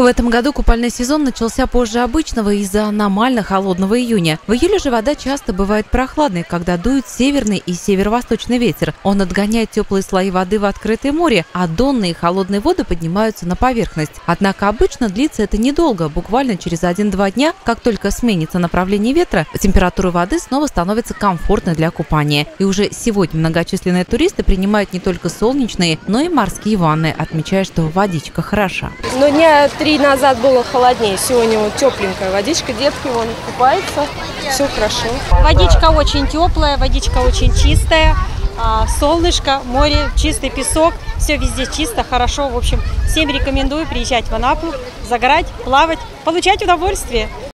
В этом году купальный сезон начался позже обычного из-за аномально холодного июня. В июле же вода часто бывает прохладной, когда дует северный и северо-восточный ветер. Он отгоняет теплые слои воды в открытое море, а донные холодные воды поднимаются на поверхность. Однако обычно длится это недолго, буквально через 1-2 дня, как только сменится направление ветра, температура воды снова становится комфортной для купания. И уже сегодня многочисленные туристы принимают не только солнечные, но и морские ванны, отмечая, что водичка хороша. Но дня три назад было холоднее, сегодня вот тепленькая водичка, детки вон купаются, все хорошо. Водичка очень теплая, водичка очень чистая, а, солнышко, море, чистый песок, все везде чисто, хорошо. В общем, всем рекомендую приезжать в Анапу, загорать, плавать, получать удовольствие.